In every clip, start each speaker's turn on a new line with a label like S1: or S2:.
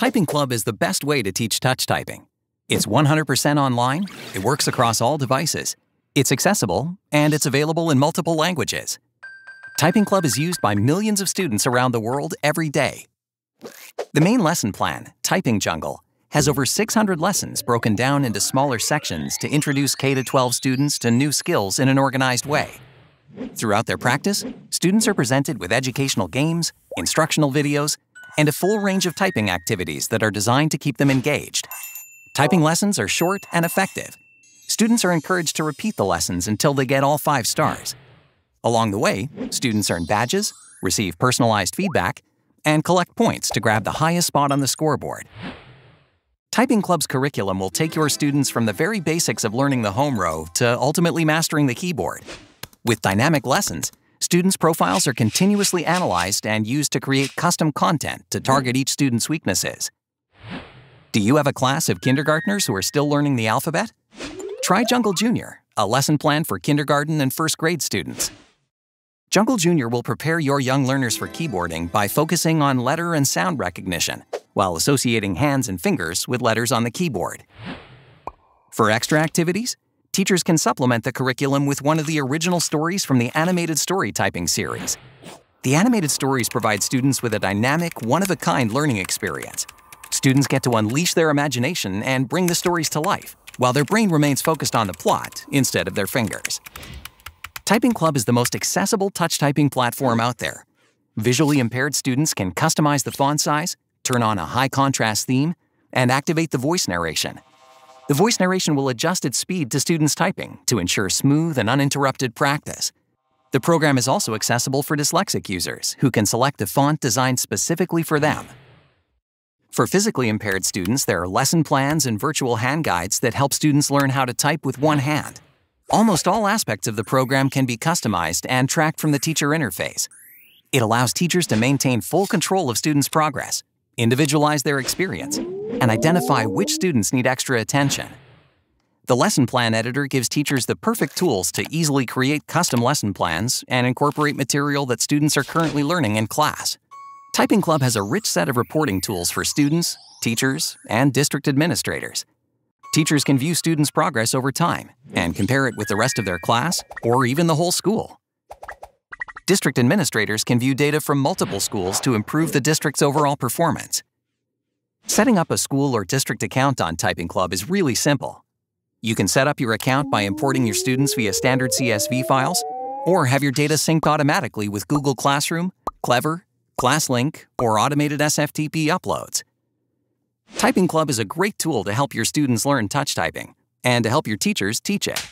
S1: Typing Club is the best way to teach touch typing. It's 100% online, it works across all devices, it's accessible, and it's available in multiple languages. Typing Club is used by millions of students around the world every day. The main lesson plan, Typing Jungle, has over 600 lessons broken down into smaller sections to introduce K 12 students to new skills in an organized way. Throughout their practice, students are presented with educational games, instructional videos, and a full range of typing activities that are designed to keep them engaged. Typing lessons are short and effective. Students are encouraged to repeat the lessons until they get all five stars. Along the way, students earn badges, receive personalized feedback, and collect points to grab the highest spot on the scoreboard. Typing Club's curriculum will take your students from the very basics of learning the home row to ultimately mastering the keyboard. With dynamic lessons, students' profiles are continuously analyzed and used to create custom content to target each student's weaknesses. Do you have a class of kindergartners who are still learning the alphabet? Try Jungle Junior, a lesson plan for kindergarten and first grade students. Jungle Junior will prepare your young learners for keyboarding by focusing on letter and sound recognition, while associating hands and fingers with letters on the keyboard. For extra activities, teachers can supplement the curriculum with one of the original stories from the animated story typing series. The animated stories provide students with a dynamic, one-of-a-kind learning experience. Students get to unleash their imagination and bring the stories to life, while their brain remains focused on the plot instead of their fingers. Typing Club is the most accessible touch typing platform out there. Visually impaired students can customize the font size, turn on a high contrast theme, and activate the voice narration. The voice narration will adjust its speed to students typing to ensure smooth and uninterrupted practice. The program is also accessible for dyslexic users who can select a font designed specifically for them. For physically impaired students, there are lesson plans and virtual hand guides that help students learn how to type with one hand. Almost all aspects of the program can be customized and tracked from the teacher interface. It allows teachers to maintain full control of students' progress, individualize their experience, and identify which students need extra attention. The lesson plan editor gives teachers the perfect tools to easily create custom lesson plans and incorporate material that students are currently learning in class. Typing Club has a rich set of reporting tools for students, teachers, and district administrators. Teachers can view students' progress over time and compare it with the rest of their class or even the whole school. District administrators can view data from multiple schools to improve the district's overall performance. Setting up a school or district account on Typing Club is really simple. You can set up your account by importing your students via standard CSV files, or have your data synced automatically with Google Classroom, Clever, ClassLink, or automated SFTP uploads. Typing Club is a great tool to help your students learn touch typing and to help your teachers teach it.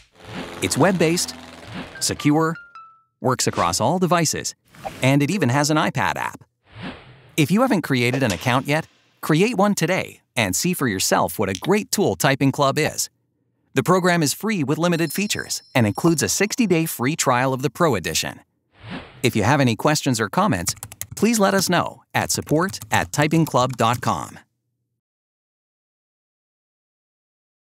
S1: It's web-based, secure, works across all devices, and it even has an iPad app. If you haven't created an account yet, create one today and see for yourself what a great tool Typing Club is. The program is free with limited features and includes a 60-day free trial of the Pro Edition. If you have any questions or comments, please let us know at support at typingclub.com.